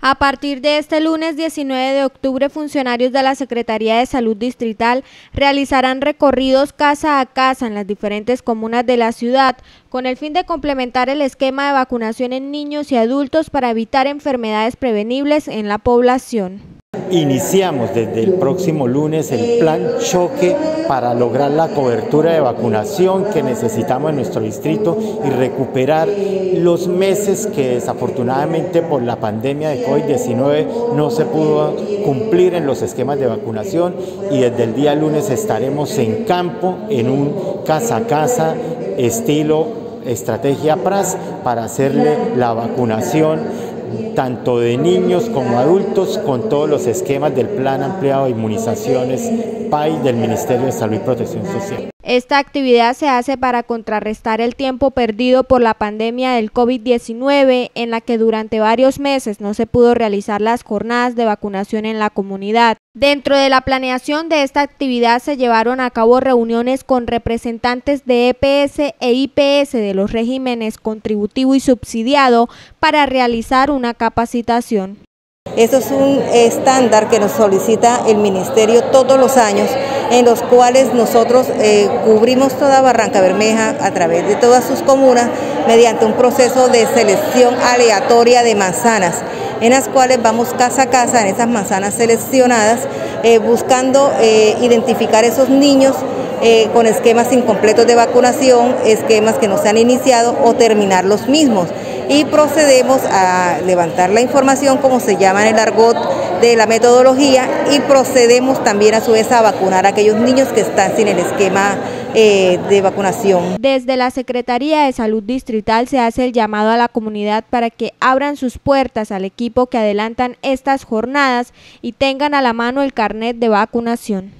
A partir de este lunes 19 de octubre, funcionarios de la Secretaría de Salud Distrital realizarán recorridos casa a casa en las diferentes comunas de la ciudad con el fin de complementar el esquema de vacunación en niños y adultos para evitar enfermedades prevenibles en la población. Iniciamos desde el próximo lunes el plan choque para lograr la cobertura de vacunación que necesitamos en nuestro distrito y recuperar los meses que desafortunadamente por la pandemia de COVID-19 no se pudo cumplir en los esquemas de vacunación y desde el día lunes estaremos en campo en un casa a casa estilo estrategia PRAS para hacerle la vacunación tanto de niños como adultos, con todos los esquemas del Plan Ampliado de Inmunizaciones PAI del Ministerio de Salud y Protección Social. Esta actividad se hace para contrarrestar el tiempo perdido por la pandemia del COVID-19, en la que durante varios meses no se pudo realizar las jornadas de vacunación en la comunidad. Dentro de la planeación de esta actividad se llevaron a cabo reuniones con representantes de EPS e IPS de los regímenes contributivo y subsidiado para realizar una capacitación. Eso es un estándar que nos solicita el Ministerio todos los años en los cuales nosotros eh, cubrimos toda Barranca Bermeja a través de todas sus comunas mediante un proceso de selección aleatoria de manzanas, en las cuales vamos casa a casa en esas manzanas seleccionadas, eh, buscando eh, identificar esos niños con esquemas incompletos de vacunación, esquemas que no se han iniciado o terminar los mismos. Y procedemos a levantar la información, como se llama en el argot, de la metodología y procedemos también a su vez a vacunar a aquellos niños que están sin el esquema eh, de vacunación. Desde la Secretaría de Salud Distrital se hace el llamado a la comunidad para que abran sus puertas al equipo que adelantan estas jornadas y tengan a la mano el carnet de vacunación.